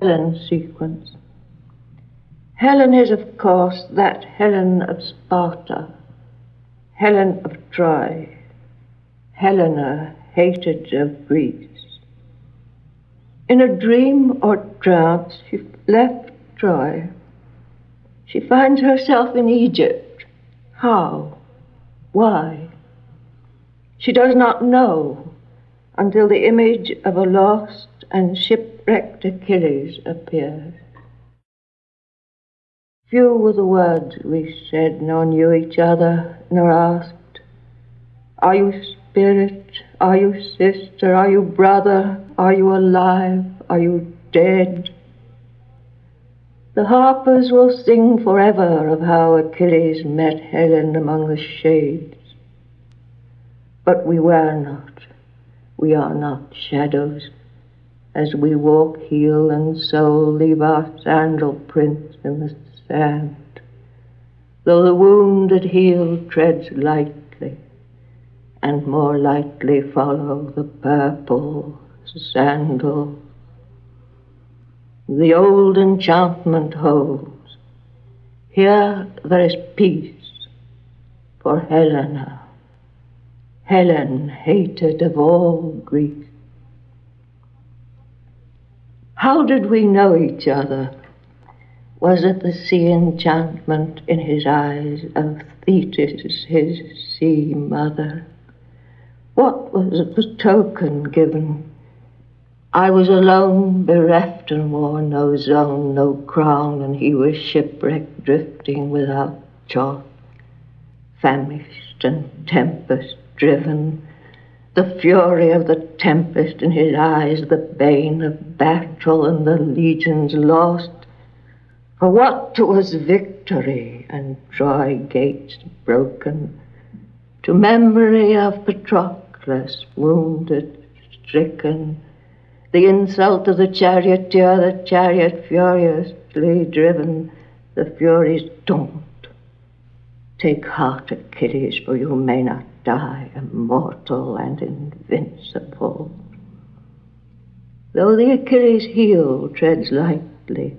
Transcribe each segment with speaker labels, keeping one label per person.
Speaker 1: Helen sequence. Helen is, of course, that Helen of Sparta, Helen of Troy, Helena, hated of Greece. In a dream or trance, she left Troy. She finds herself in Egypt. How? Why? She does not know until the image of a lost and shipwrecked Achilles appears. Few were the words we said, nor knew each other, nor asked, Are you spirit? Are you sister? Are you brother? Are you alive? Are you dead? The harpers will sing forever of how Achilles met Helen among the shades. But we were not. We are not shadows. As we walk heel and sole, leave our sandal prints in the sand. Though the wounded heel treads lightly, and more lightly follow the purple sandal. The old enchantment holds. Here there is peace for Helena. Helen, hated of all Greece. How did we know each other? Was it the sea enchantment in his eyes of Thetis, his sea mother? What was the token given? I was alone, bereft, and wore no zone, no crown, and he was shipwrecked, drifting without chart, famished and tempest driven, the fury of the tempest in his eyes, the bane of battle, and the legions lost. For what us victory and Troy gates broken? To memory of Patroclus, wounded, stricken, the insult of the charioteer, the chariot furiously driven, the furies don't. Take heart, Achilles, for you may not die immortal and invincible. Though the Achilles heel treads lightly,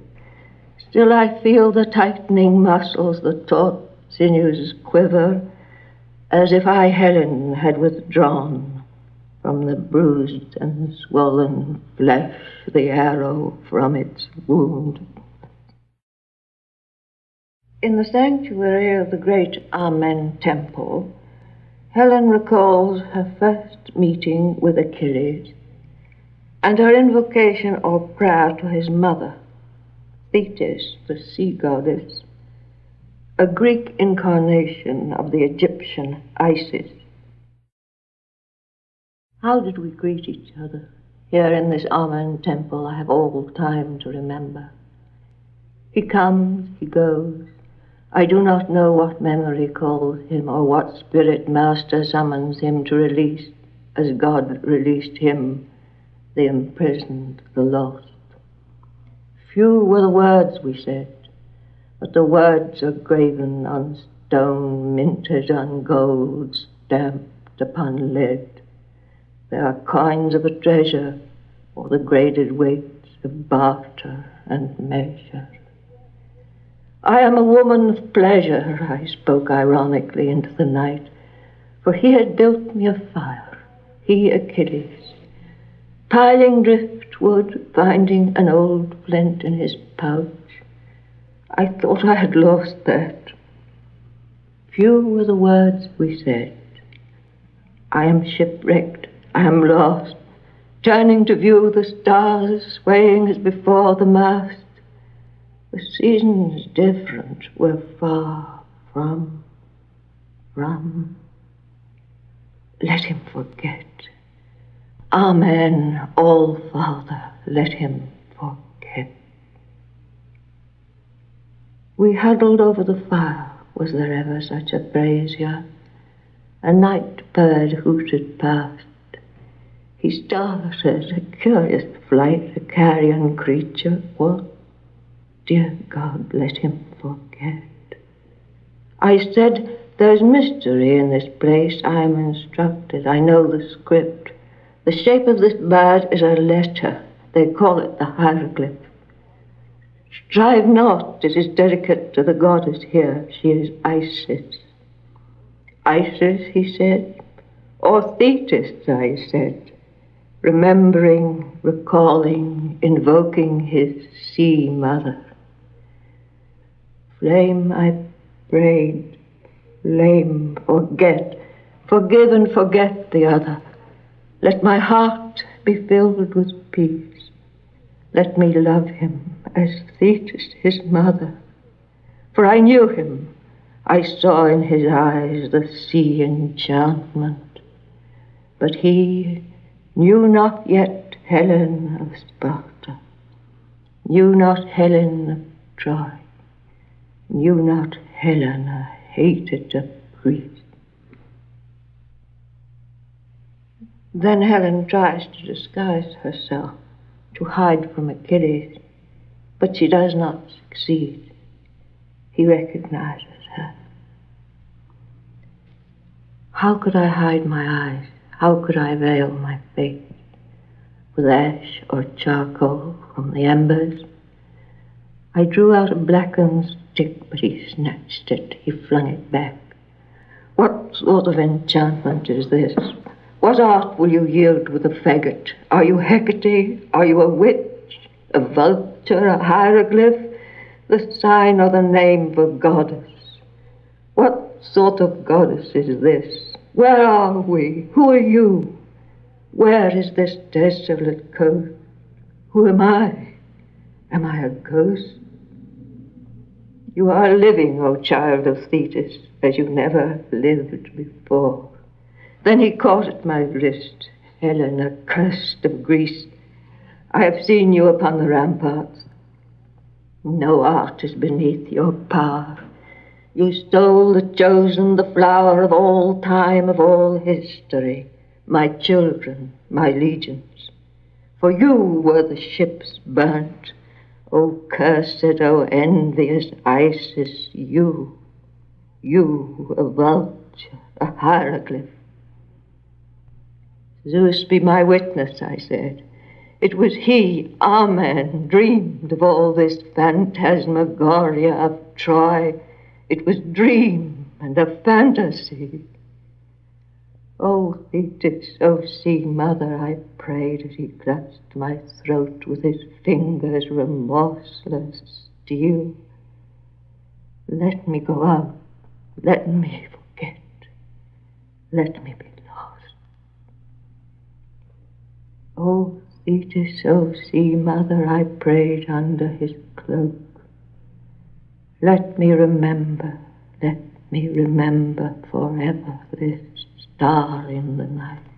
Speaker 1: still I feel the tightening muscles, the taut sinews quiver, as if I, Helen, had withdrawn from the bruised and swollen flesh the arrow from its wound. In the sanctuary of the great Amen temple, Helen recalls her first meeting with Achilles and her invocation or prayer to his mother, Thetis, the sea goddess, a Greek incarnation of the Egyptian Isis. How did we greet each other? Here in this Amen temple, I have all time to remember. He comes, he goes, I do not know what memory calls him or what spirit master summons him to release as God released him, the imprisoned, the lost. Few were the words we said, but the words are graven on stone, minted on gold, stamped upon lead. They are coins of a treasure, or the graded weights of barter and measure. I am a woman of pleasure, I spoke ironically into the night, for he had built me a fire, he Achilles, piling driftwood, finding an old flint in his pouch. I thought I had lost that. Few were the words we said. I am shipwrecked, I am lost, turning to view the stars swaying as before the mast. The seasons different were far from, from. Let him forget. Amen, all Father, let him forget. We huddled over the fire. Was there ever such a brazier? A night bird hooted past. He started, a curious flight, a carrion creature. What Dear God, let him forget. I said, There's mystery in this place. I am instructed. I know the script. The shape of this bird is a letter. They call it the hieroglyph. Strive not, it is dedicate to the goddess here. She is Isis. Isis, he said, or Thetis, I said, remembering, recalling, invoking his sea mother. Flame, I prayed, flame, forget, forgive and forget the other. Let my heart be filled with peace. Let me love him as Thetis, his mother. For I knew him. I saw in his eyes the sea enchantment. But he knew not yet Helen of Sparta, knew not Helen of Troy, knew not Helena hated of Greece. Then Helen tries to disguise herself, to hide from Achilles, but she does not succeed. He recognizes her. How could I hide my eyes? How could I veil my face? With ash or charcoal from the embers? I drew out a blackened stick, but he snatched it. He flung it back. What sort of enchantment is this? What art will you yield with a faggot? Are you Hecate? Are you a witch? A vulture? A hieroglyph? The sign or the name of a goddess? What sort of goddess is this? Where are we? Who are you? Where is this desolate coast? Who am I? Am I a ghost? You are living, O child of Thetis, as you never lived before. Then he caught at my wrist. Helen, accursed of Greece, I have seen you upon the ramparts. No art is beneath your power. You stole the chosen, the flower of all time, of all history, my children, my legions. For you were the ships burnt. O cursed, O envious Isis, you, you, a vulture, a hieroglyph. Zeus be my witness, I said. It was he, Amen, dreamed of all this phantasmagoria of Troy. It was dream and a fantasy. Oh, Thetis, oh, sea mother, I prayed as he clutched my throat with his fingers remorseless steel. Let me go out. Let me forget. Let me be lost. Oh, Thetis, oh, sea mother, I prayed under his cloak. Let me remember, let me remember forever this star in the night.